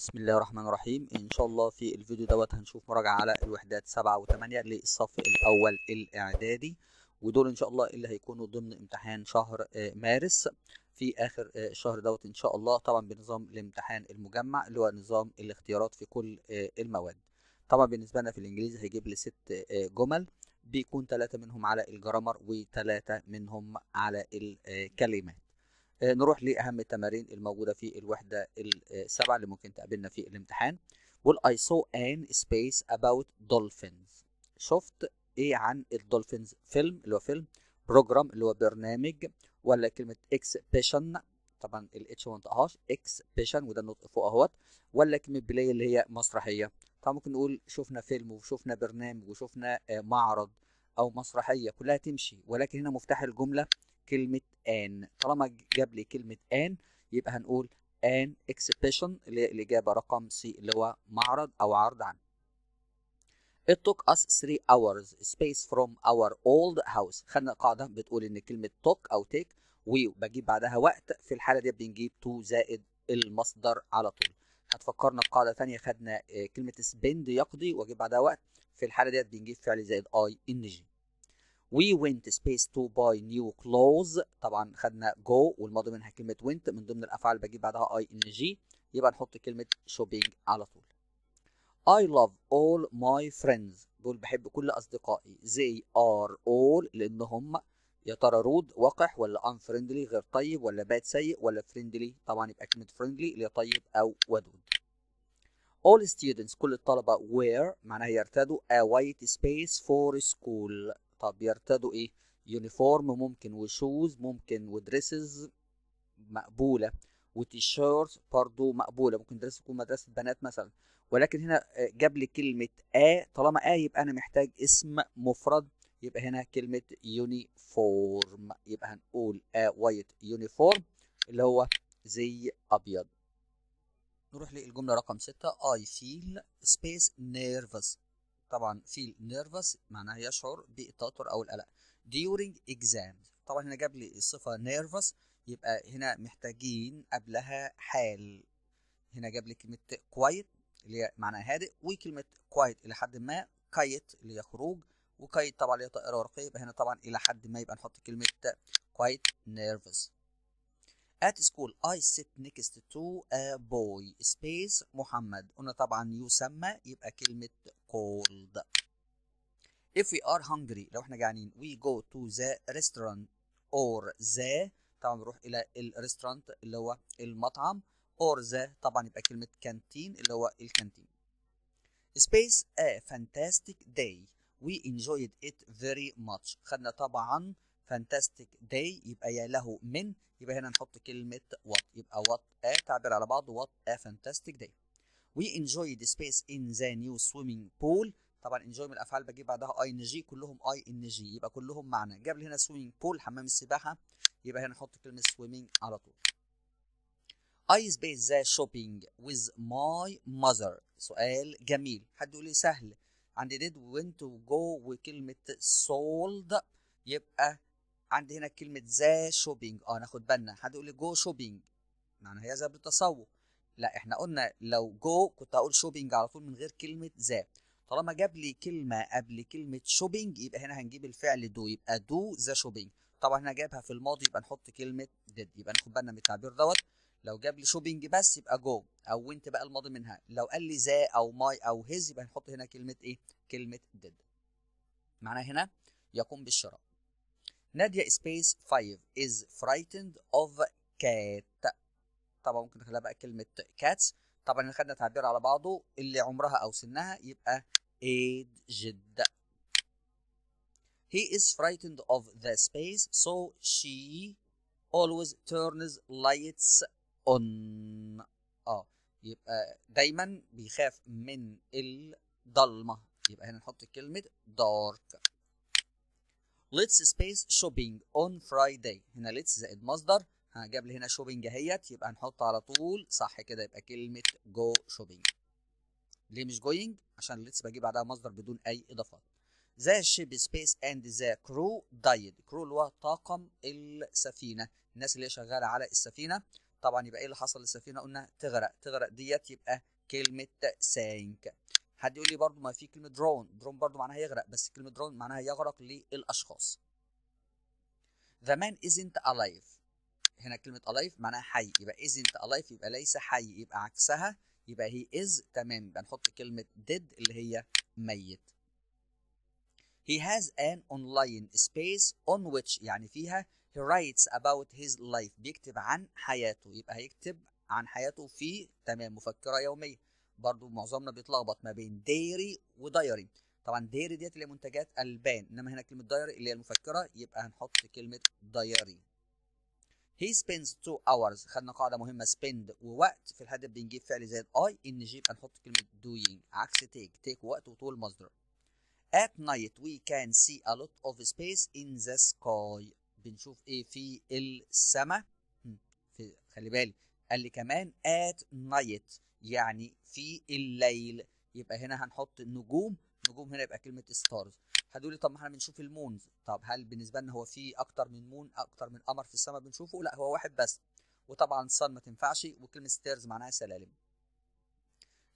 بسم الله الرحمن الرحيم. إن شاء الله في الفيديو دوت هنشوف مراجعة على الوحدات سبعة وثمانية للصف الأول الإعدادي ودول إن شاء الله اللي هيكونوا ضمن امتحان شهر آه، مارس. في آخر آه، الشهر دوت إن شاء الله طبعا بنظام الامتحان المجمع اللي هو نظام الاختيارات في كل آه، المواد. طبعا بالنسبة لنا في الإنجليزي هيجيب لي ست جمل بيكون ثلاثة منهم على الجرامر وثلاثة منهم على الكلمات. نروح لأهم التمارين الموجودة في الوحدة السبعة اللي ممكن تقابلنا في الامتحان بقول I saw an space about dolphins. شفت إيه عن ال dolphins film اللي هو فيلم program اللي هو برنامج ولا كلمة exhibition طبعا ال H ما نطقهاش exhibition وده النطق فوق أهوت ولا كلمة play اللي هي مسرحية. طبعا ممكن نقول شفنا فيلم وشفنا برنامج وشفنا آه، معرض أو مسرحية كلها تمشي ولكن هنا مفتاح الجملة كلمة an طالما جاب لي كلمة an يبقى هنقول اللي هي الإجابة رقم C اللي هو معرض أو عرض عام. It took us three hours space from our old house. خدنا قاعدة بتقول إن كلمة took أو take وبجيب بعدها وقت في الحالة دي بنجيب to زائد المصدر على طول. هتفكرنا بقاعدة تانية خدنا آه، كلمة spend يقضي وأجيب بعدها وقت في الحالة ديت بنجيب فعل زائد ing. We went space to buy new clothes. طبعا خدنا go والماضي منها كلمة went من ضمن الأفعال بجيب بعدها I N G. يبقى نحط كلمة shopping على طول. I love all my friends. دول بحب كل أصدقائي. They are all لأنهم يا ترى رود وقح ولا unfriendly غير طيب ولا bad سيء ولا friendly. طبعا يبقى كلمة friendly اللي طيب أو ودود. All students كل الطلبة wear معناها يرتدوا a white space for school. طب يرتدوا إيه؟ uniform ممكن و shoes ممكن و dresses مقبولة وتيشيرت برضو مقبولة. ممكن dress تكون مدرسة بنات مثلا. ولكن هنا آه، جاب لي كلمة a. طالما a يبقى أنا محتاج اسم مفرد يبقى هنا كلمة uniform يبقى هنقول a white uniform اللي هو زي أبيض. نروح للجملة رقم ستة. I feel space nervous. طبعا feel nervous معناها يشعر بالتوتر أو القلق. During exams طبعا هنا جاب لي الصفة nervous يبقى هنا محتاجين قبلها حال. هنا جاب لي كلمة quiet اللي هي معناها هادئ وكلمة quiet إلى حد ما kite اللي هي خروج وكايت طبعا اللي هي طائرة ورقية يبقى هنا طبعا إلى حد ما يبقى نحط كلمة quiet nervous. At school I sit next to a boy. Space محمد قلنا طبعا يسمى يبقى كلمة cold. If we are hungry لو إحنا جعانين we go to the restaurant or the طبعا بنروح إلى الريستورانت اللي هو المطعم or the طبعا يبقى كلمة كانتين اللي هو الكانتين. Space a fantastic day. We enjoyed it very much. خدنا طبعا fantastic day. يبقى يا له من. يبقى هنا نحط كلمة what. يبقى what a تعبير على بعض. What a fantastic day. We enjoyed space in the new swimming pool. طبعا enjoy من الأفعال بجيب بعدها ing كلهم ing يبقى كلهم معنى جاب لي هنا swimming pool حمام السباحة. يبقى هنا نحط كلمة swimming على طول. I spaced the shopping with my mother. سؤال جميل. حد يقول لي سهل. عندي did went to go وكلمة sold. يبقى عندي هنا كلمة the shopping آه ناخد بالنا. حد يقول لي go shopping معناها يذهب للتسوق لا إحنا قلنا لو جو كنت هقول shopping على طول من غير كلمة the طالما جاب لي كلمة قبل كلمة shopping يبقى هنا هنجيب الفعل do يبقى do the shopping طبعا هنا جايبها في الماضي يبقى نحط كلمة did يبقى ناخد بالنا من التعبير دوت. لو جاب لي shopping بس يبقى go أو went بقى الماضي منها. لو قال لي the أو my أو his يبقى نحط هنا كلمة إيه؟ كلمة did معناها هنا يقوم بالشراء. نادية سبيس 5 is frightened of cat. طبعا ممكن نخليها بقى كلمة cats. طبعا خدنا تعبير على بعضه اللي عمرها أو سنها يبقى aged. He is frightened of the space so she always turns lights on. آه يبقى دايما بيخاف من الضلمة. يبقى هنا نحط كلمة dark. Let's space shopping on Friday. هنا let's زائد مصدر. ها جاب لي هنا shopping اهيت يبقى هنحط على طول. صح كده يبقى كلمة go shopping. ليه مش going عشان let's بجيب بعدها مصدر بدون أي إضافات. the ship space and the crew died crew اللي هو طاقم السفينة. الناس اللي هي شغالة على السفينة. طبعا يبقى إيه اللي حصل للسفينة؟ قلنا تغرق. تغرق ديت يبقى كلمة سانك حد يقول لي برضو ما في كلمة درون درون برضو معناها يغرق بس كلمة درون معناها يغرق للأشخاص. The man isn't alive. هنا كلمة alive معناها حي. يبقى isn't alive يبقى ليس حي يبقى عكسها يبقى he is تمام. يبقى نحط كلمة dead اللي هي ميت. He has an online space on which يعني فيها he writes about his life. بيكتب عن حياته. يبقى هيكتب عن حياته في تمام مفكرة يومية. برضو معظمنا بيتلخبط ما بين dairy و diary طبعا dairy ديت اللي هي منتجات البان. إنما هنا كلمة diary اللي هي المفكرة يبقى هنحط كلمة diary he spends two hours. خدنا قاعدة مهمة. Spend. ووقت في الهدف بنجيب فعل زائد I ان جي يبقى نحط كلمة doing. عكس take. Take وقت و to ومصدر. At night we can see a lot of space in the sky. بنشوف إيه في السماء في خلي بالي. قال لي كمان at night. يعني في الليل. يبقى هنا هنحط نجوم. نجوم هنا يبقى كلمة stars. هتقولي طب ما إحنا بنشوف المونز طب هل بالنسبة لنا هو في أكتر من مون أكتر من قمر في السماء بنشوفه؟ لا هو واحد بس. وطبعا sun ما تنفعش وكلمة stairs معناها سلالم.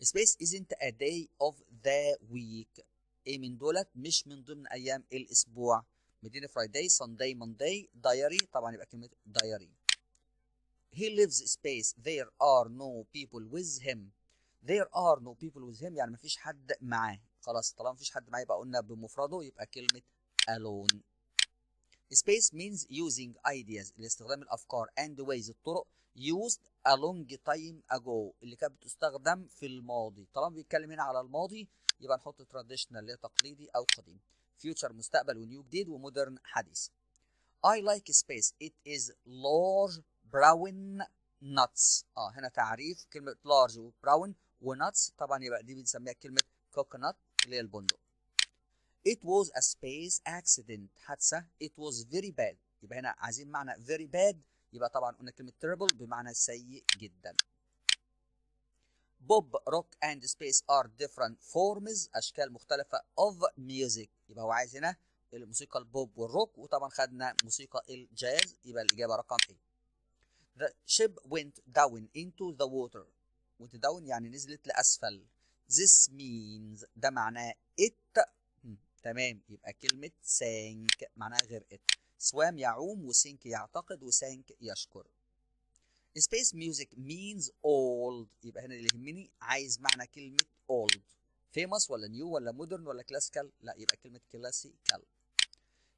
Space isn't a day of the week. إيه من دولت؟ مش من ضمن أيام الأسبوع. مديني Friday Sunday Monday diary طبعا يبقى كلمة diary he lives space. There are no people with him. There are no people with him يعني مفيش حد معاه. خلاص طالما مفيش حد معاه يبقى قلنا بمفرده يبقى كلمة alone. Space means using ideas لاستخدام الأفكار and ways الطرق used a long time ago اللي كانت بتستخدم في الماضي. طالما بيتكلم هنا على الماضي يبقى نحط traditional اللي هي تقليدي أو قديم. Future مستقبل ونيو جديد ومودرن حديث. I like space. It is large brown nuts. آه هنا تعريف كلمة large وبراون ونتس طبعا يبقى دي بنسميها كلمة coconut. اللي هي البندق. It was a space accident. حادثة. It was very bad. يبقى هنا عايزين معنى very bad. يبقى طبعا قلنا كلمة terrible بمعنى سيء جدا. Pop rock and space are different forms. أشكال مختلفة of music. يبقى هو عايز هنا الموسيقى البوب والروك وطبعا خدنا موسيقى الجاز يبقى الإجابة رقم A The ship went down into the water. Went down يعني نزلت لأسفل. This means ده معناه it. تمام. يبقى كلمة sank معناها غرقت swam يعوم و think يعتقد و thank يشكر. Space music means old. يبقى هنا اللي يهمني عايز معنى كلمة old. Famous ولا new ولا modern ولا classical لا يبقى كلمة classical.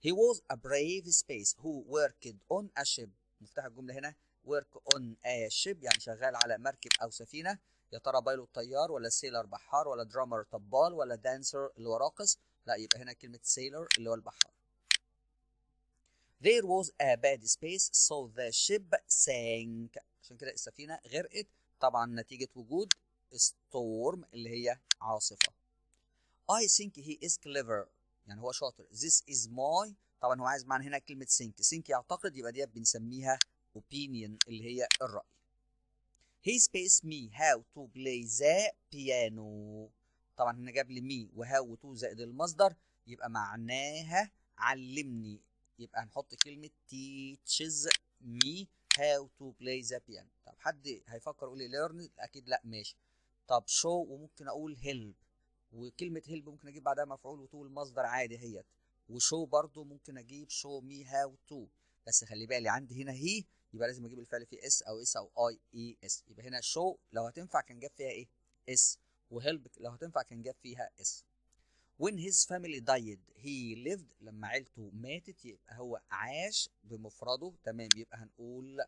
He was a brave space who worked on a ship. مفتاح الجملة هنا. Work on a ship يعني شغال على مركب أو سفينة. يا ترى pilot طيار ولا sailor بحار ولا drummer طبال ولا dancer اللي هو راقص؟ لا يبقى هنا كلمة sailor اللي هو البحار. There was a bad space so the ship sank. عشان كده السفينة غرقت. طبعا نتيجة وجود storm اللي هي عاصفة. I think he is clever. يعني هو شاطر. This is my. طبعا هو عايز معنى هنا كلمة think think يعتقد يبقى ديت بنسميها opinion اللي هي الرأي. He space me how to play the piano طبعا هنا جاب لي مي وهاو وتو زائد المصدر يبقى معناها علمني. يبقى هنحط كلمة teaches me how to play the piano طب حد هيفكر يقول لي learn أكيد لأ ماشي. طب show وممكن أقول help. وكلمة help ممكن أجيب بعدها مفعول و to المصدر عادي هيت. و show برضو ممكن أجيب show me how to بس خلي بالي عندي هنا هي يبقى لازم أجيب الفعل فيه s أو es أو ies يبقى هنا show لو هتنفع كان جاب فيها إيه؟ s و help لو هتنفع كان جاب فيها s when his family died he lived. لما عيلته ماتت يبقى هو عاش بمفرده. تمام يبقى هنقول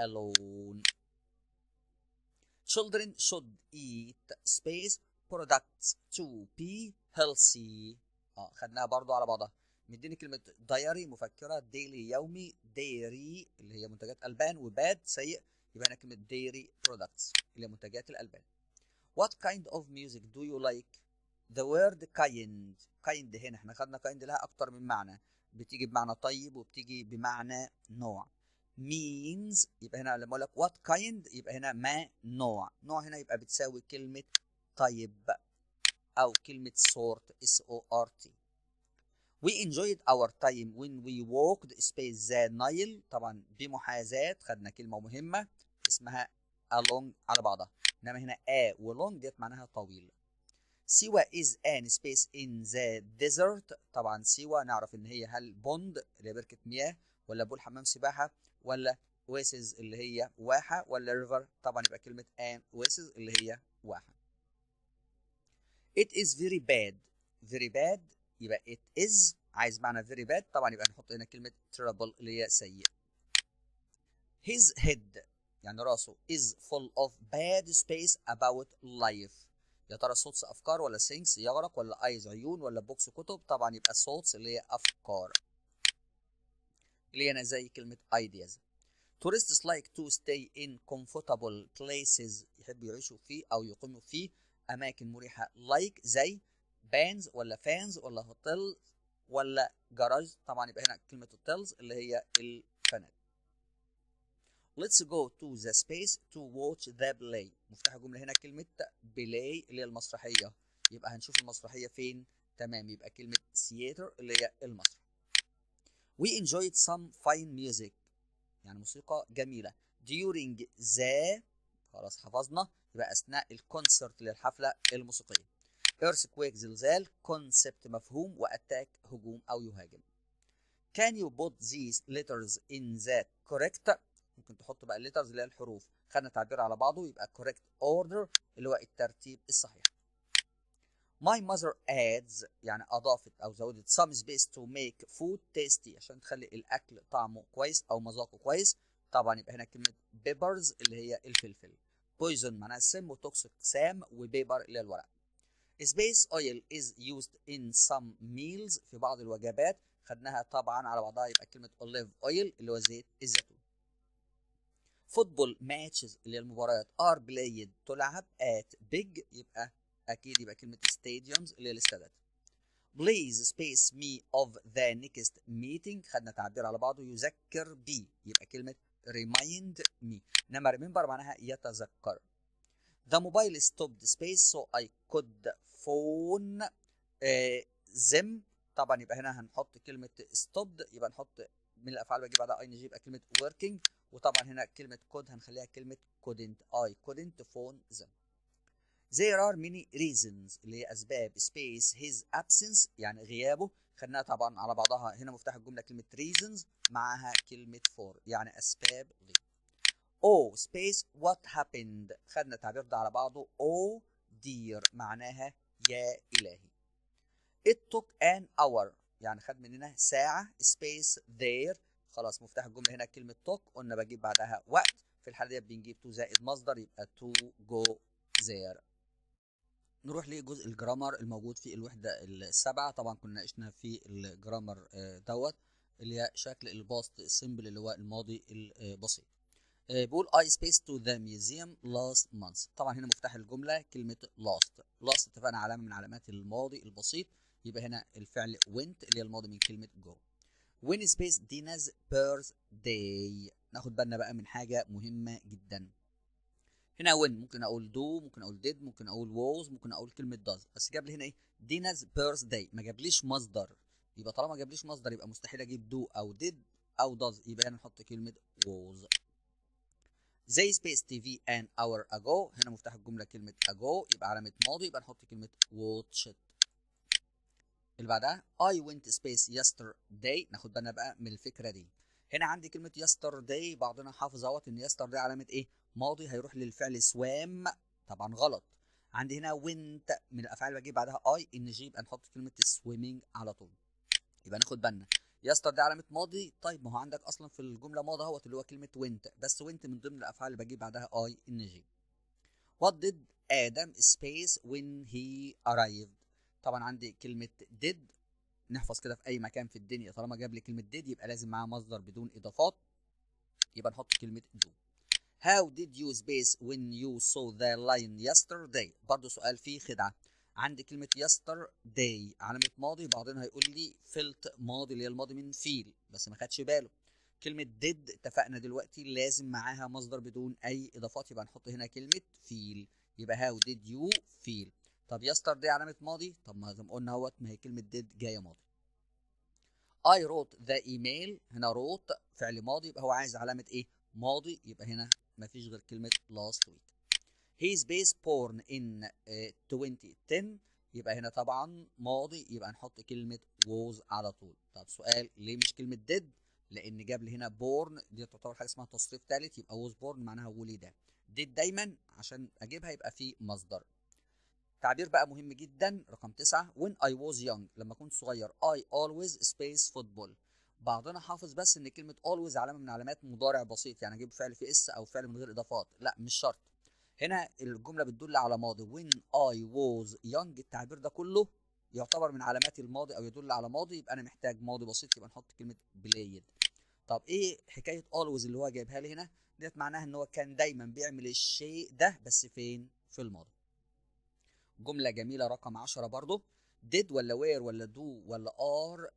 alone. Children should eat space products to be healthy. آه خدناها برضو على بعضها. مديني كلمة diary مفكرة daily يومي. dairy اللي هي منتجات ألبان و bad سيء يبقى هنا كلمة ديري products اللي هي منتجات الألبان. What kind of music do you like? The word kind. Kind هنا إحنا خدنا kind لها أكتر من معنى. بتيجي بمعنى طيب وبتيجي بمعنى نوع. Means يبقى هنا لما أقول لك what kind يبقى هنا ما نوع. نوع هنا يبقى بتساوي كلمة طيب أو كلمة sort S O R T. We enjoyed our time when we walked space the Nile. طبعا بمحاذاة خدنا كلمة مهمة اسمها along على بعضها. إنما هنا a و long ديت معناها طويل. سيوا is an space in the desert. طبعا سيوا نعرف إن هي هل بوند اللي هي بركة مياه ولا بول حمام سباحة ولا oasis اللي هي واحة ولا river. طبعا يبقى كلمة an oasis اللي هي واحة. It is very bad. Very bad يبقى it is. عايز معنى very bad طبعا يبقى نحط هنا كلمة terrible اللي هي سيء his head يعني راسه is full of bad space about life. يا ترى thoughts أفكار ولا sinks يغرق ولا eyes عيون ولا books كتب؟ طبعا يبقى thoughts اللي هي أفكار. اللي هي زي كلمة ideas. Tourists like to stay in comfortable places. يحبوا يعيشوا فيه أو يقيموا فيه أماكن مريحة. Like زي vans ولا fans ولا هوتيل ولا جراج طبعا يبقى هنا كلمة hotels اللي هي الفنادق. Let's go to the space to watch the play. مفتاح الجملة هنا كلمة play اللي هي المسرحية. يبقى هنشوف المسرحية فين. تمام يبقى كلمة theater اللي هي المسرح. We enjoyed some fine music. يعني موسيقى جميلة. During the خلاص حفظنا. يبقى أثناء ال concert للحفلة الموسيقية. Earthquake زلزال concept مفهوم و attack هجوم أو يهاجم. Can you put these letters in the correct ممكن تحط بقى ال letters اللي هي الحروف. خدنا تعبير على بعضه يبقى correct order اللي هو الترتيب الصحيح. My mother adds يعني أضافت أو زودت some space to make food tasty عشان تخلي الأكل طعمه كويس أو مذاقه كويس. طبعا يبقى هنا كلمة peppers اللي هي الفلفل. Poison معناها السم و toxic سام و paper اللي هي الورق. Space oil is used in some meals في بعض الوجبات. خدناها طبعا على بعضها يبقى كلمة olive oil اللي هو زيت الزيتون. football matches اللي هي المباريات are played تلعب at big يبقى أكيد يبقى كلمة stadiums اللي هي الاستادات. please space me of the next meeting خدنا تعبير على بعضه يذكر بي يبقى كلمة remind me. إنما remember معناها يتذكر. The mobile stopped space so I could phone them طبعا يبقى هنا هنحط كلمة stopped يبقى نحط من الأفعال بجيب بعدها نجي يبقى كلمة working. وطبعا هنا كلمة could هنخليها كلمة couldn't I couldn't phone them There are many reasons اللي هي أسباب space his absence يعني غيابه. خدناها طبعا على بعضها. هنا مفتاح الجملة كلمة reasons معاها كلمة for يعني أسباب غياب. Oh space what happened. خدنا التعبير ده على بعضه. Oh dear معناها يا إلهي. It took an hour. يعني خد مننا ساعة. Space there. خلاص مفتاح الجملة هنا كلمة took قلنا بجيب بعدها وقت. في الحالة دي بنجيب to زائد مصدر يبقى to go there نروح لجزء ال grammar الموجود في الوحدة السابعه طبعا كنا ناقشنا في ال grammar دوت اللي هي شكل ال past simple اللي هو الماضي البسيط. بقول I space to the museum last month. طبعا هنا مفتاح الجملة كلمة last. Last اتفقنا علامه من علامات الماضي البسيط. يبقى هنا الفعل went اللي هي الماضي من كلمة go. When space Dina's day ناخد بالنا بقى من حاجة مهمة جدا. هنا when ممكن أقول do ممكن أقول did ممكن أقول was ممكن أقول كلمة does بس جاب لي هنا إيه؟ Dina's day ما جابليش مصدر. يبقى طالما ما جابليش مصدر يبقى مستحيل أجيب do أو did أو does يبقى هنا نحط كلمة was They space TV an hour ago هنا مفتاح الجملة كلمة اجو يبقى علامة ماضي يبقى نحط كلمة watched اللي بعدها I went space yesterday. ناخد بالنا بقى من الفكرة دي. هنا عندي كلمة yesterday. بعضنا حافظ اهوت إن yesterday علامة إيه؟ ماضي هيروح للفعل swam. طبعا غلط. عندي هنا went من الأفعال بجيب بعدها I. إن جي يبقى نحط كلمة swimming على طول. يبقى ناخد بالنا. Yesterday علامة ماضي. طيب ما هو عندك أصلا في الجملة ماضي أهوت اللي هو كلمة went بس went من ضمن الأفعال اللي بجيب بعدها I ان جي What did Adam space when he arrived? طبعا عندي كلمة did. نحفظ كده في أي مكان في الدنيا. طالما جاب لي كلمة did يبقى لازم معاه مصدر بدون إضافات. يبقى نحط كلمة do. How did you space when you saw the lion yesterday برضو سؤال فيه خدعة. عندي كلمة yesterday علامة ماضي بعدين هيقول لي felt ماضي اللي هي الماضي من feel بس ما خدش باله. كلمة did اتفقنا دلوقتي لازم معاها مصدر بدون أي إضافات يبقى نحط هنا كلمة feel يبقى how did you feel طب يستر دي علامة ماضي؟ طب ما زي ما قلنا اهوت ما هي كلمة did جاية ماضي. I wrote the email. هنا wrote فعل ماضي يبقى هو عايز علامة إيه؟ ماضي يبقى هنا مفيش غير كلمة last week. Based born in uh, 2010 يبقى هنا طبعا ماضي يبقى نحط كلمة was على طول. طب سؤال ليه مش كلمة did لأن جاب لي هنا born دي تعتبر حاجة اسمها تصريف ثالث يبقى was born معناها ولد did دايما عشان أجيبها يبقى في مصدر. تعبير بقى مهم جدا رقم تسعة. When I was young لما كنت صغير I always space football. بعضنا حافظ بس إن كلمة always علامة من علامات مضارع بسيط يعني أجيب فعل في اس أو فعل من غير إضافات. لا مش شرط. هنا الجملة بتدل على ماضي. When I was young التعبير ده كله يعتبر من علامات الماضي أو يدل على ماضي يبقى أنا محتاج ماضي بسيط يبقى نحط كلمة played طب إيه حكاية always اللي هو جايبها لي هنا؟ ديت معناها إن هو كان دايما بيعمل الشيء ده بس فين؟ في الماضي. جملة جميلة رقم 10 برضو. Did ولا where ولا do ولا are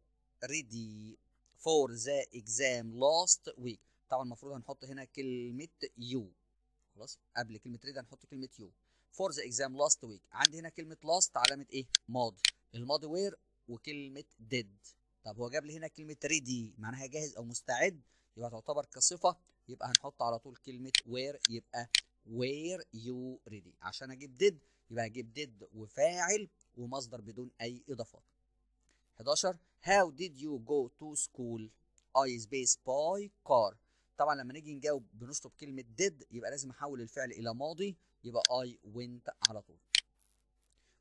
ready for the exam last week. طبعا المفروض هنحط هنا كلمة you. خلاص؟ قبل كلمة ready هنحط كلمة you. For the exam last week. عندي هنا كلمة last علامة إيه؟ ماضي. الماضي where وكلمة did. طب هو جاب لي هنا كلمة ready معناها جاهز أو مستعد؟ يبقى تعتبر كصفة. يبقى هنحط على طول كلمة where. يبقى where you ready. عشان أجيب did يبقى هجيب did وفاعل ومصدر بدون أي إضافات. 11 how did you go to school? I space by car. طبعا لما نيجي نجاوب بنشطب كلمة did يبقى لازم أحول الفعل إلى ماضي يبقى I went على طول.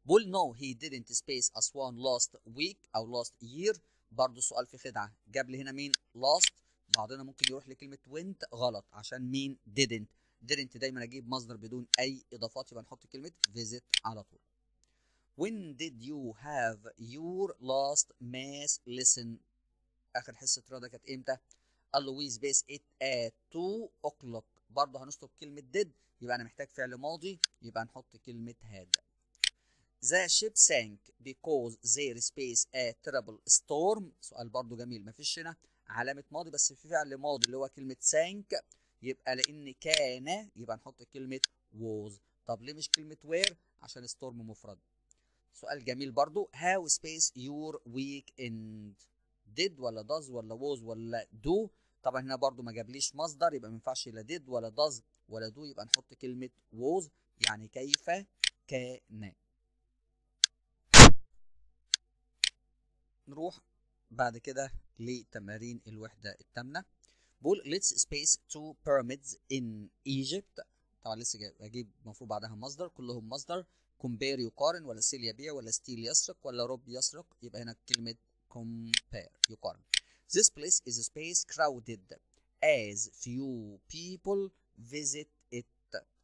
بقول no he didn't space Aswan last week أو last year. برضه السؤال في خدعة. جاب لي هنا مين؟ last. بعضنا ممكن يروح لكلمة went غلط عشان مين didn't. didn't دايما أجيب مصدر بدون أي إضافات يبقى نحط كلمة visit على طول. When did you have your last math lesson آخر حصة رياضة كانت إمتى؟ له we space it at 2 o'clock برضه هنشطب كلمة did يبقى أنا محتاج فعل ماضي يبقى نحط كلمة had The ship sank because their space a terrible storm. سؤال برضه جميل مفيش هنا علامة ماضي بس في فعل ماضي اللي هو كلمة sank. يبقى لأن كان يبقى نحط كلمة was. طب ليه مش كلمة where عشان storm مفرد. سؤال جميل برضو how space your weekend. Did ولا does ولا was ولا do طبعا هنا برضو ما جابليش مصدر يبقى ما ينفعش لا did ولا does ولا do يبقى نحط كلمة was يعني كيف كان. نروح بعد كده لتمارين الوحدة الثامنة بقول let's space two pyramids in Egypt. طبعا let's أجيب المفروض بعدها مصدر كلهم مصدر. compare يقارن ولا sell يبيع ولا steal يسرق ولا rob يسرق. يبقى هنا كلمة compare يقارن. This place is a space crowded as few people visit it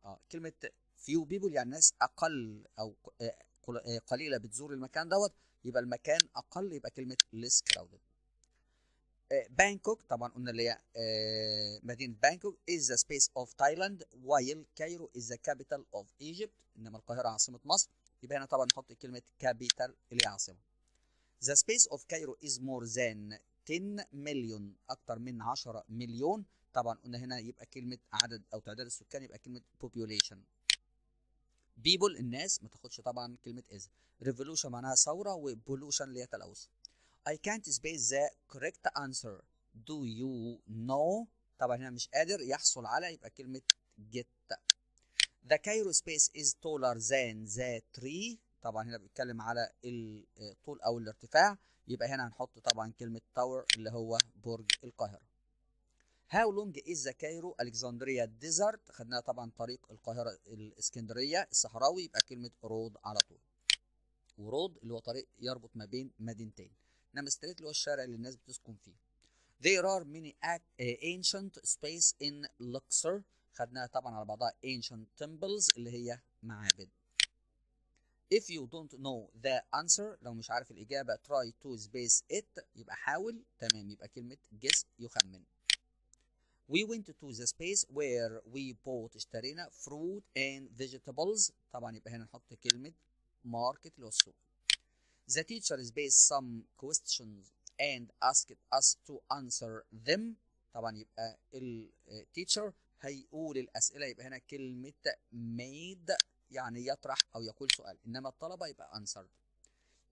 آه كلمة few people يعني ناس أقل أو قليلة بتزور المكان دوت يبقى المكان أقل يبقى كلمة less crowded Bangkok طبعا قلنا اللي هي مدينة بانكوك is the space of Thailand while Cairo is the capital of Egypt إنما القاهرة عاصمة مصر يبقى هنا طبعا نحط كلمة capital اللي هي عاصمة The space of Cairo is more than 10 مليون أكتر من 10 مليون طبعا قلنا هنا يبقى كلمة عدد أو تعداد السكان يبقى كلمة population people الناس ما تاخدش طبعا كلمة is revolution معناها ثورة وبولوشن اللي هي تلوث I can't space the correct answer. Do you know? طبعا هنا مش قادر يحصل على يبقى كلمة get. The Cairo space is taller than the tree. طبعا هنا بيتكلم على الطول أو الارتفاع يبقى هنا هنحط طبعا كلمة tower اللي هو برج القاهرة. Long is the Cairo Alexandria desert؟ خدناها طبعا طريق القاهرة الإسكندرية الصحراوي يبقى كلمة رود على طول. ورود اللي هو طريق يربط ما بين مدينتين. انما ستريت اللي هو الشارع اللي الناس بتسكن فيه there are many ancient space in Luxor خدناها طبعا على بعضها ancient temples اللي هي معابد if you don't know the answer لو مش عارف الإجابة try to space it يبقى حاول تمام يبقى كلمة guess يخمن we went to the space where we bought اشترينا fruit and vegetables طبعا يبقى هنا نحط كلمة market اللي هو السوق The teacher is based some questions and asked us to answer them طبعا يبقى التيتشر هيقول الأسئلة يبقى هنا كلمة made يعني يطرح أو يقول سؤال. إنما الطلبة يبقى answered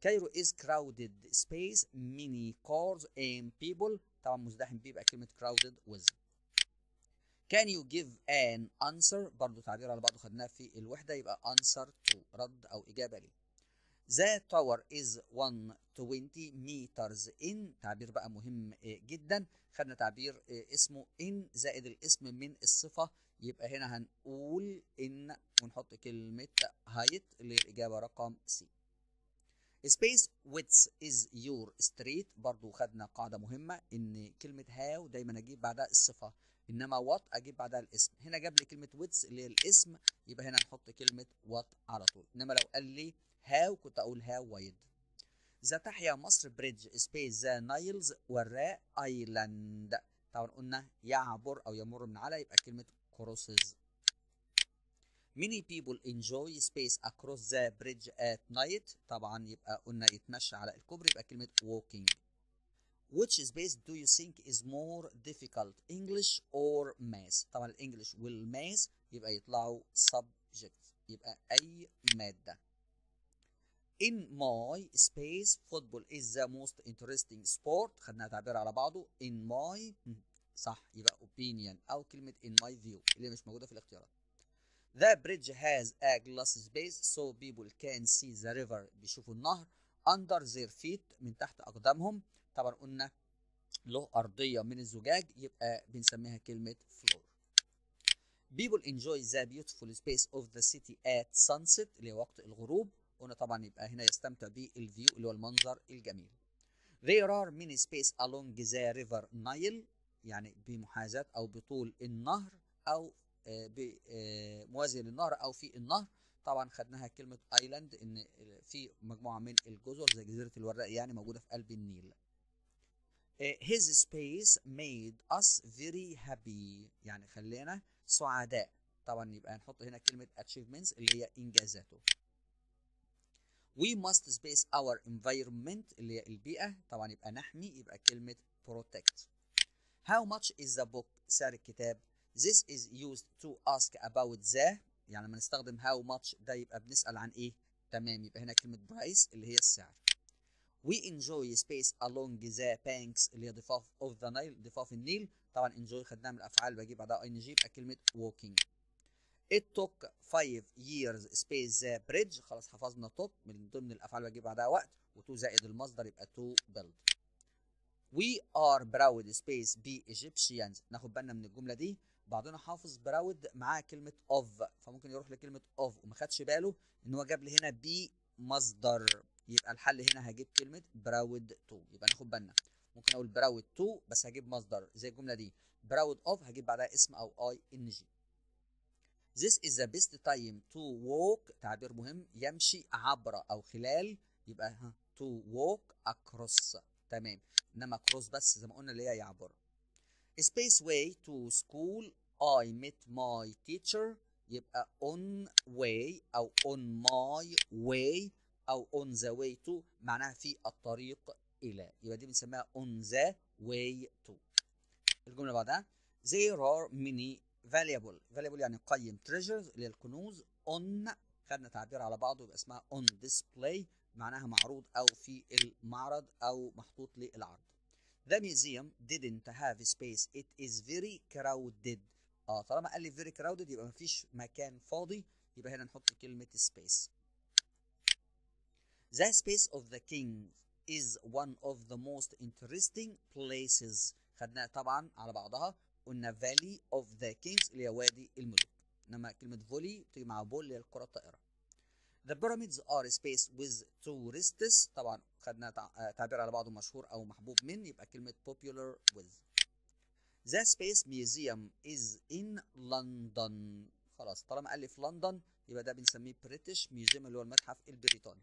Cairo is crowded space. Many cars and people. طبعا مزدحم بيه يبقى كلمة crowded with. Can you give an answer? برضو تعبير على بعضه خدناه في الوحدة. يبقى answer to رد أو إجابة ليه. The tower is 120 meters in. تعبير بقى مهم جدا. خدنا تعبير اسمه in. زائد الاسم من الصفة يبقى هنا هنقول in ونحط كلمة height اللي هي الإجابة رقم C. Space width is your street. برضو خدنا قاعدة مهمة إن كلمة how دايما أجيب بعدها الصفة إنما what أجيب بعدها الاسم. هنا جاب لي كلمة width اللي هي الاسم يبقى هنا نحط كلمة what على طول. إنما لو قال لي how كنت أقول how wide. The تحيا مصر Bridge space the Nile's Warraq Island طبعا قلنا يعبر أو يمر من على يبقى كلمة crosses many people enjoy space across the bridge at night طبعا يبقى قلنا يتمشى على الكوبري يبقى كلمه walking which space do you think is more difficult English or math طبعا الانجليش والماث يبقى يطلعوا subject يبقى اي ماده In my space football is the most interesting sport خدنا تعبير على بعضه in my صح يبقى opinion أو كلمة in my view اللي مش موجودة في الاختيارات. The bridge has a glass space so people can see the river. بيشوفوا النهر under their feet من تحت أقدامهم. طبعا قلنا له أرضية من الزجاج يبقى بنسميها كلمة floor. People enjoy the beautiful space of the city at sunset اللي هو وقت الغروب. قلنا طبعا يبقى هنا يستمتع بال view اللي هو المنظر الجميل. There are many space along the river Nile. يعني بمحاذاة أو بطول النهر أو موازي للنهر أو في النهر طبعا خدناها كلمة island إن في مجموعة من الجزر زي جزيرة الوراق يعني موجودة في قلب النيل. His space made us very happy يعني خلينا سعداء طبعا يبقى هنحط هنا كلمة achievements اللي هي إنجازاته. We must space our environment اللي هي البيئة طبعا يبقى نحمي يبقى كلمة protect. How much is the book سعر الكتاب؟ This is used to ask about the يعني لما نستخدم how much ده يبقى بنسأل عن إيه؟ تمام يبقى هنا كلمة price اللي هي السعر. We enjoy space along the banks اللي هي ضفاف of the Nile ضفاف النيل طبعا enjoy خدناها من الأفعال بجيب بعدها ing يبقى كلمة walking. It took five years space the bridge خلاص حفظنا took من ضمن الأفعال بجيب بعدها وقت و2 زائد المصدر يبقى to build. We are proud space be Egyptians. ناخد بالنا من الجملة دي. بعضنا حافظ براود معاه كلمة of فممكن يروح لكلمة of وما خدش باله إن هو جاب لي هنا be مصدر. يبقى الحل هنا هجيب كلمة proud to يبقى ناخد بالنا. ممكن أقول proud to بس هجيب مصدر زي الجملة دي. proud of هجيب بعدها اسم أو ing This is the best time to walk. تعبير مهم. يمشي عبر أو خلال. يبقى ها to walk across. تمام. إنما cross بس زي ما قلنا اللي هي يعبر. Space way to school I met my teacher. يبقى on way أو on my way أو on the way to معناها في الطريق إلى. يبقى دي بنسميها on the way to. الجملة بعدها. There are many valuable. Valuable يعني قيم. Treasures اللي هي الكنوز on. خدنا تعبير على بعضه يبقى اسمها on display. معناها معروض أو في المعرض أو محطوط للعرض. The museum didn't have space. It is very crowded. آه طالما قال لي very crowded يبقى مفيش مكان فاضي. يبقى هنا نحط كلمة space. The space of the king is one of the most interesting places. خدناها طبعا على بعضها. قلنا Valley of the Kings اللي هي وادي الملوك. إنما كلمة volley بتيجي مع ball اللي هي الكرة الطائرة. The pyramids are space with tourists. طبعا خدنا تعبير على بعضه مشهور أو محبوب من يبقى كلمة popular with. The Space Museum is in London. خلاص طالما قال لي في لندن يبقى ده بنسميه British Museum اللي هو المتحف البريطاني.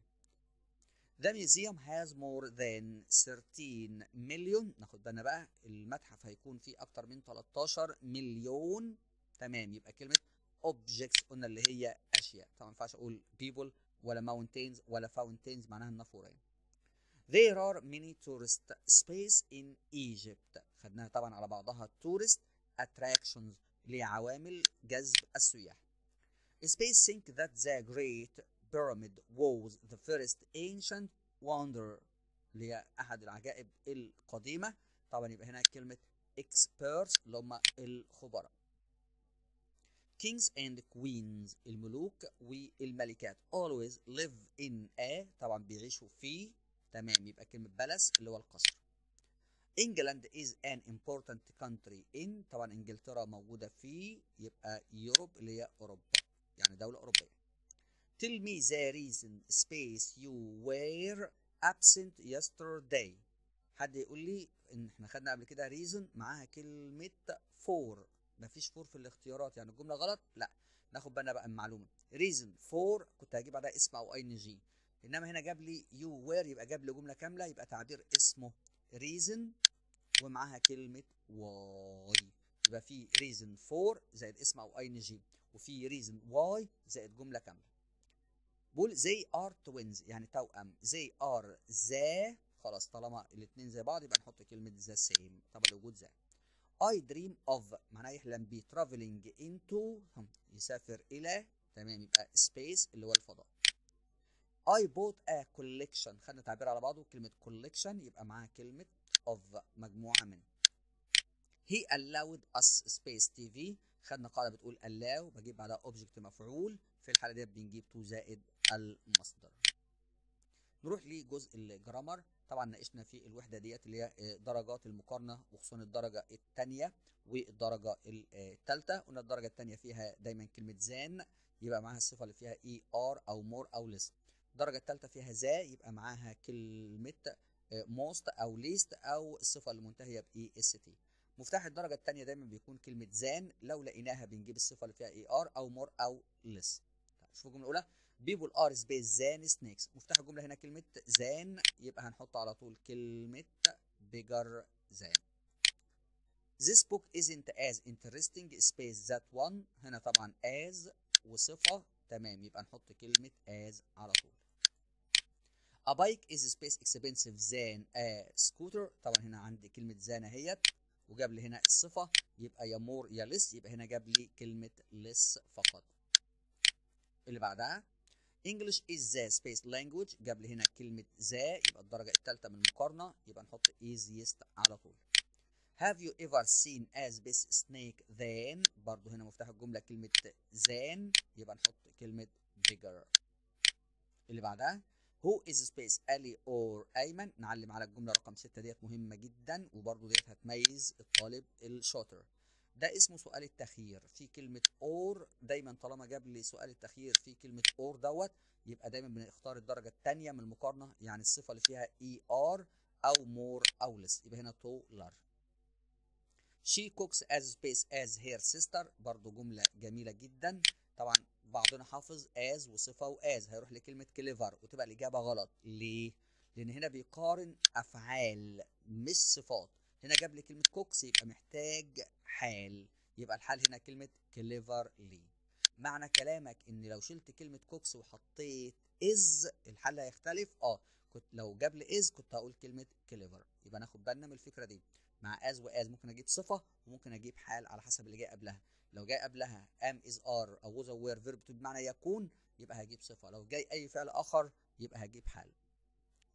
The museum has more than 13 مليون ناخد بالنا بقى المتحف هيكون فيه أكتر من 13 مليون. تمام يبقى كلمة objects قلنا اللي هي أشياء. طبعا ما ينفعش أقول people ولا mountains ولا fountains معناها النافورين there are many tourist space in Egypt. خدناها طبعا على بعضها tourist attractions لعوامل جذب السياح. Space think that the great pyramid was the first ancient wonder. اللي هي أحد العجائب القديمة. طبعا يبقى هنا كلمة experts اللي هم الخبراء. Kings and queens. الملوك والملكات. Always live in a. طبعا بيعيشوا في. تمام. يبقى كلمة بلس اللي هو القصر. England is an important country in. طبعا إنجلترا موجودة في. يبقى يوروب اللي هي أوروبا. يعني دولة أوروبية. Tell me the reason space you were absent yesterday. حد يقول لي إن إحنا خدنا قبل كده reason معاها كلمة for مفيش for في الاختيارات. يعني الجملة غلط؟ لا. ناخد بالنا بقى المعلومة reason for كنت هجيب بعدها اسم أو اي جي إنما هنا جاب لي you were يبقى جاب لي جملة كاملة يبقى تعبير اسمه reason ومعاها كلمة why. يبقى في reason for زائد اسم أو اي جي وفي reason why زائد جملة كاملة. بقول they are twins يعني توأم they are the خلاص طالما الاثنين زي بعض يبقى نحط كلمة the same. طبعا لوجود the I dream of معناه يحلم بيه traveling into يسافر إلى تمام يبقى space اللي هو الفضاء. I bought a collection. خدنا تعبير على بعضه كلمة collection يبقى معاها كلمة of مجموعة من. He allowed us space TV خدنا قاعدة بتقول allow بجيب بعدها object مفعول. في الحالة دي بنجيب to زائد المصدر. نروح لجزء الجرامر طبعا ناقشنا في الوحدة ديت اللي هي درجات المقارنة وخصوصا الدرجة الثانية والدرجة الثالثه قلنا الدرجة الثانية فيها دايما كلمة than يبقى معاها الصفة اللي فيها er أو more أو less الدرجة الثالثه فيها the يبقى معاها كلمة most أو least أو الصفة اللي منتهيه ب est مفتاح الدرجة الثانية دايما بيكون كلمة than لو لقيناها بنجيب الصفة اللي فيها er أو more أو less شوفوا الجملة الأولى. People are space than snakes مفتاح الجملة هنا كلمة than يبقى هنحط على طول كلمة bigger than This book isn't as interesting space that one. هنا طبعا as وصفة. تمام يبقى نحط كلمة as على طول. A bike is space expensive than a scooter. طبعا هنا عندي كلمة than أهيت. وجاب لي هنا الصفة. يبقى يا more يا less يبقى هنا جاب لي كلمة less فقط. اللي بعدها؟ Is the space language جاب لي هنا كلمة ذا يبقى الدرجة الثالثة من المقارنة يبقى نحط easiest على طول. Have you ever seen a space snake then برضو هنا مفتاح الجملة كلمة then يبقى نحط كلمة bigger. اللي بعدها Who is space Ali or أيمن نعلم على الجملة رقم 6 ديت مهمة جدا وبرضو ديت هتميز الطالب الشاطر. ده اسمه سؤال التخيير. في كلمة or دايما طالما جاب لي سؤال التخيير في كلمة or دوت يبقى دايما بنختار الدرجة الثانية من المقارنة يعني الصفة اللي فيها er أو more أو less يبقى هنا taller She cooks as space as her sister. برضو جملة جميلة جدا. طبعا بعضنا حافظ as وصفة و as هيروح لكلمة clever وتبقى الإجابة غلط. ليه؟ لأن هنا بيقارن أفعال مش صفات. هنا جاب لي كلمة cooks يبقى محتاج حال. يبقى الحال هنا كلمة cleverly معنى كلامك إن لو شلت كلمة cooks وحطيت is الحل هيختلف. آه كنت لو جاب لي is كنت هقول كلمة clever يبقى ناخد بالنا من الفكرة دي. مع as و as ممكن أجيب صفة وممكن أجيب حال على حسب اللي جاي قبلها. لو جاي قبلها am is are أو was were verb بمعنى يكون يبقى هجيب صفة. لو جاي أي فعل آخر يبقى هجيب حال.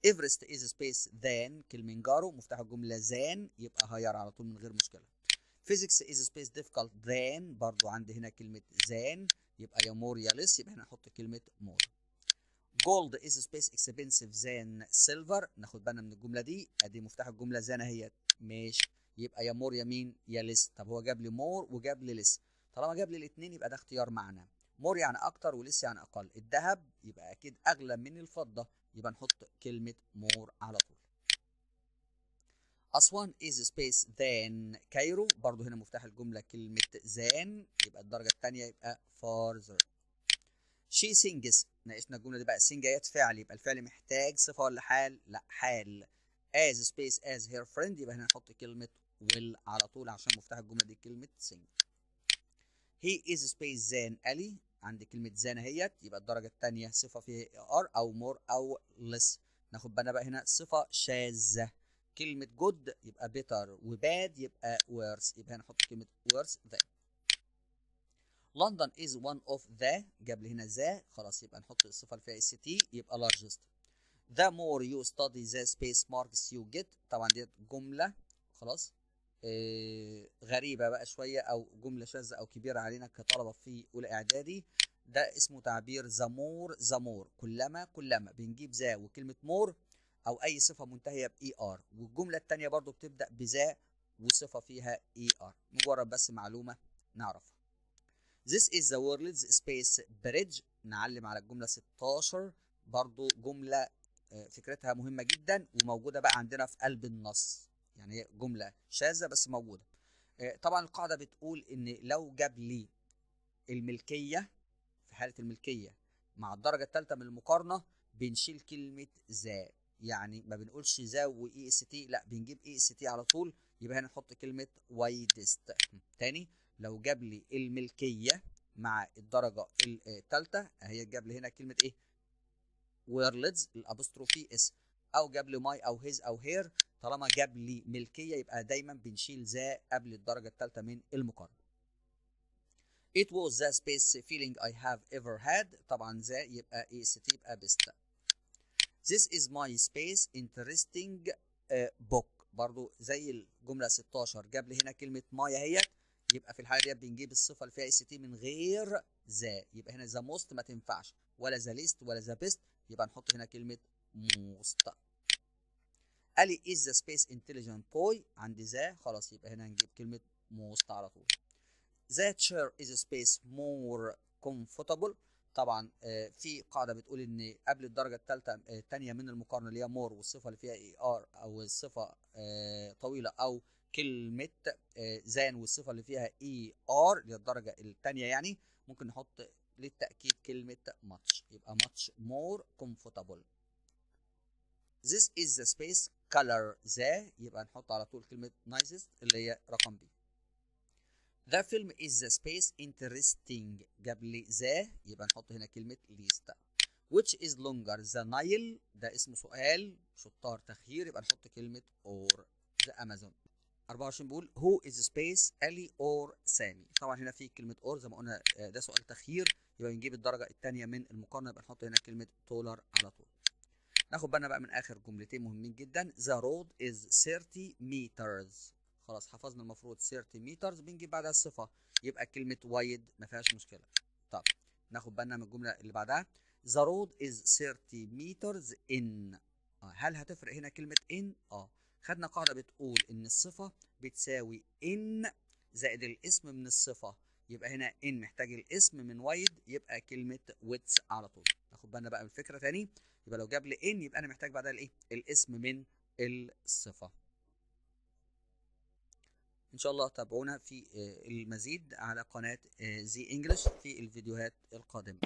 Everest is space than Kilimanjaro مفتاح الجملة than يبقى higher على طول من غير مشكلة. Physics is space difficult than برضو عندي هنا كلمة than يبقى يا more يا less يبقى هنا نحط كلمة more gold is space expensive than silver ناخد بالنا من الجملة دي أدي مفتاح الجملة than أهي ماشي. يبقى يا more يا مين يا less طب هو جاب لي more وجاب لي less طالما جاب لي الاثنين يبقى ده اختيار معنا. more يعني أكتر و less يعني أقل. الذهب يبقى أكيد أغلى من الفضة. يبقى نحط كلمة more على طول. أسوان is space than كايرو. برضو هنا مفتاح الجملة كلمة than. يبقى الدرجة الثانية يبقى farther. She sings ناقشنا الجملة دي بقى. sing جاية فعل. يبقى الفعل محتاج صفة ولا حال؟ لا حال. As space as her friend. يبقى هنا نحط كلمة will على طول عشان مفتاح الجملة دي كلمة sing. He is space than Ali عندي كلمة than اهيت يبقى الدرجة الثانية صفة فيها er أو more أو less. ناخد بالنا بقى هنا صفة شاذة. كلمة good يبقى better و bad يبقى worse. يبقى هنحط كلمة worse than London is one of the جاب لي هنا the. خلاص يبقى نحط الصفة اللي فيها est يبقى largest. The more you study the space marks you get طبعا ديت جملة. خلاص. غريبة بقى شوية أو جملة شاذة أو كبيرة علينا كطلبة في أولى إعدادي. ده اسمه تعبير the more the more. كلما كلما. بنجيب the وكلمة more أو أي صفة منتهية ب er والجملة الثانية برضو بتبدأ ب the وصفة فيها er مجرد بس معلومة نعرفها. This is the world's space bridge. نعلم على الجملة 16 برضو جملة آه، فكرتها مهمة جدا وموجودة بقى عندنا في قلب النص. يعني هي جملة شاذة بس موجودة. آه، طبعا القاعدة بتقول إن لو جاب لي الملكية في حالة الملكية مع الدرجة الثالثة من المقارنة بنشيل كلمة the. يعني ما بنقولش the و est لا بنجيب est على طول يبقى هنا نحط كلمة widest تاني لو جاب لي الملكية مع الدرجة الثالثة هي جاب لي هنا كلمة إيه؟ world's ال apostrophe s. أو جاب لي my أو his أو her طالما جاب لي ملكية يبقى دايما بنشيل the قبل الدرجة الثالثة من المقارنة. It was the space feeling I have ever had. طبعا the يبقى est يبقى best This is my space interesting uh, book. برضو زي الجملة 16 جاب لي هنا كلمة my اهيت يبقى في الحالة ديت بنجيب الصفة اللي فيها est من غير the. يبقى هنا the most ما تنفعش. ولا the least ولا the best يبقى نحط هنا كلمة most قال لي is the space intelligent boy عندي the خلاص يبقى هنا هنجيب كلمة most على طول. Chair is a space more comfortable. طبعا آه، في قاعدة بتقول إن قبل الدرجة الثالثه الثانية من المقارنة اللي هي more والصفة اللي فيها er أو الصفة آه، طويلة أو كلمة than والصفة اللي فيها er اللي هي الدرجة الثانية يعني ممكن نحط للتأكيد كلمة much يبقى much more comfortable. This is the space color the يبقى نحط على طول كلمة nicest اللي هي رقم b The film is the space interesting. جاب لي the يبقى نحط هنا كلمة least. Which is longer the Nile ده اسمه سؤال. شطار تخيير. يبقى نحط كلمة or. The Amazon. 24 بيقول who is space Ali or سامي طبعا هنا في كلمة or زي ما قلنا آه، ده سؤال تخيير. يبقى بنجيب الدرجة الثانية من المقارنة يبقى نحط هنا كلمة taller على طول. ناخد بالنا بقى من آخر جملتين مهمين جدا. The road is 30 meters. خلاص حفظنا المفروض 30 meters. بنجيب بعدها الصفة يبقى كلمة wide ما فيهاش مشكلة. طب ناخد بالنا من الجملة اللي بعدها. The road is 30 meters in. آه هل هتفرق هنا كلمة in آه. خدنا قاعدة بتقول إن الصفة بتساوي in زائد الاسم من الصفة. يبقى هنا in محتاج الاسم من wide يبقى كلمة width على طول. ناخد بالنا بقى من الفكرة تاني. يبقى لو جاب لي ان يبقى أنا محتاج بعدها الإيه؟ الاسم من الصفة. إن شاء الله تابعونا في آه، المزيد على قناة زي إنجلش في الفيديوهات القادمة.